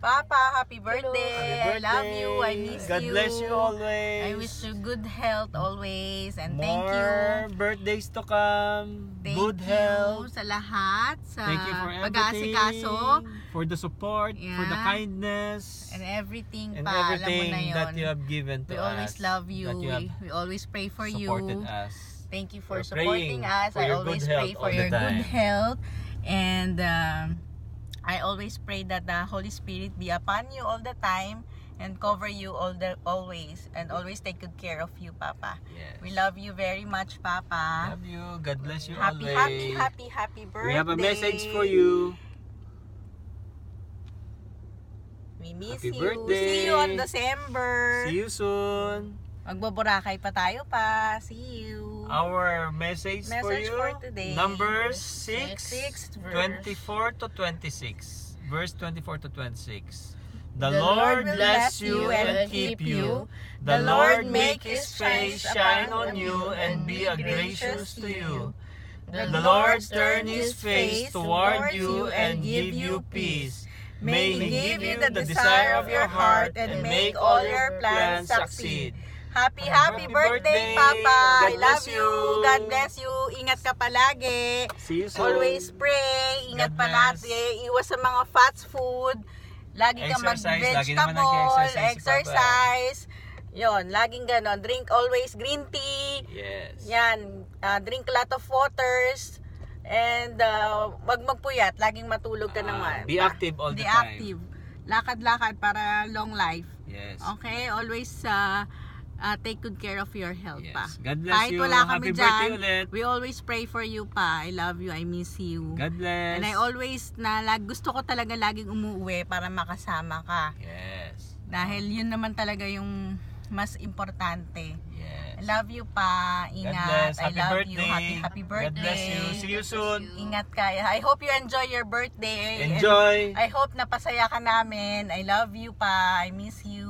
Papa. Happy birthday. Happy I love you. I birthday. miss God you. bless you always. I wish you good health always. And thank More you. birthdays to come. Thank good you health. sa lahat. Sa Thank you for everything. pag-aasikaso. For the support, for the Yeah. kindness. And everything and pa. Alam mo everything na yun. that you have given to we us. always love you. That you have we, we always pray for you. supported us. Thank you for We're supporting us. for I your always good pray health for all the your good health. And um, I always pray that the Holy Spirit be upon you all the time and cover you all the always and always take good care of you, Papa. Yes. We love you very much, Papa. Love you. God bless you Happy, always. happy, happy, happy birthday. We have a message for you. We miss Happy you. birthday. See you on December. See you soon. Magboborakay pa tayo pa. See you. Our message, for Message you. for today. Numbers Six, 6, verse. 24 to 26. Verse 24 to 26. The, The Lord bless you and keep you. The Lord make His face shine on you and be gracious to you. The Lord turn His face toward you and give you peace. May He give you the desire of your heart and make all your plans succeed. Happy, Happy happy birthday, birthday. Papa. God I love you. you. God bless you. Ingat ka palagi. See you soon. Always pray. Ingat God palagi. Iwas sa mga fast food. Lagi kang Exercise. Mag-vegetable. Papa. Exercise. Yon, laging ganon. Drink always green tea. Yes. Yan, ah, drink a lot of waters. And uh, wag magpuyat, laging matulog ka Ah, naman. be active all the Be time. active. Lakad-lakad para long life. Yes. Okay? Always uh, uh, take good care of your health Yes. pa. God bless Kahit you. wala kami Happy birthday dyan, ulit. we always pray for you pa. I love you, I miss you. God bless. And I always, na, lag, gusto ko talaga laging umuwi para makasama ka. Yes. Dahil yun naman talaga yung mas importante. Yes. I love you pa. God Ingat. I love birthday. you. Happy, happy birthday. God bless you. See you soon. Ingat ka. I hope you enjoy your birthday. And Enjoy. I hope napasaya ka namin. I love you pa. I miss you.